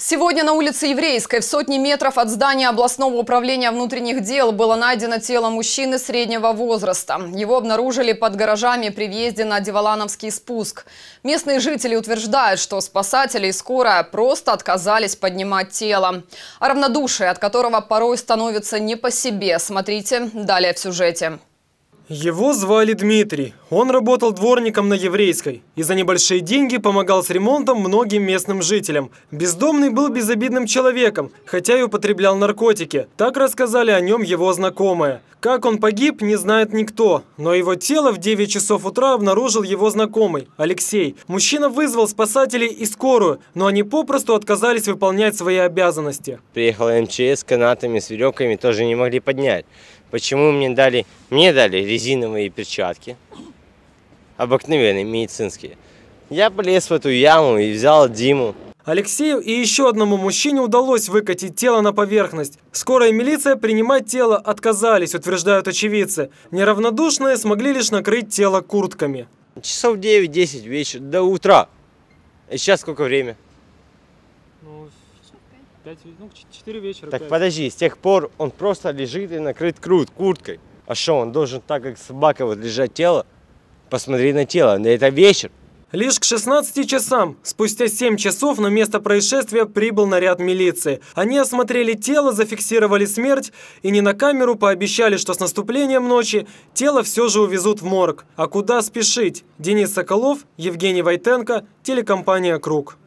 Сегодня на улице Еврейской в сотни метров от здания областного управления внутренних дел было найдено тело мужчины среднего возраста. Его обнаружили под гаражами при въезде на Деволановский спуск. Местные жители утверждают, что спасатели и скорая просто отказались поднимать тело. А равнодушие, от которого порой становится не по себе, смотрите далее в сюжете. Его звали Дмитрий. Он работал дворником на Еврейской и за небольшие деньги помогал с ремонтом многим местным жителям. Бездомный был безобидным человеком, хотя и употреблял наркотики. Так рассказали о нем его знакомые. Как он погиб, не знает никто, но его тело в 9 часов утра обнаружил его знакомый, Алексей. Мужчина вызвал спасателей и скорую, но они попросту отказались выполнять свои обязанности. Приехала МЧС с канатами, с веревками, тоже не могли поднять. Почему мне дали, мне дали резиновые перчатки, обыкновенные, медицинские. Я полез в эту яму и взял Диму. Алексею и еще одному мужчине удалось выкатить тело на поверхность. Скорая милиция принимать тело отказались, утверждают очевидцы. Неравнодушные смогли лишь накрыть тело куртками. Часов 9-10 вечера, до утра. И сейчас сколько время? Ну, 5, ну 4 вечера. Так 5. подожди, с тех пор он просто лежит и накрыт крут, курткой. А что, он должен так, как собака, вот лежать тело? Посмотри на тело, это вечер. Лишь к 16 часам, спустя 7 часов на место происшествия прибыл наряд милиции. Они осмотрели тело, зафиксировали смерть и не на камеру пообещали, что с наступлением ночи тело все же увезут в морг. А куда спешить? Денис Соколов, Евгений Войтенко, телекомпания «Круг».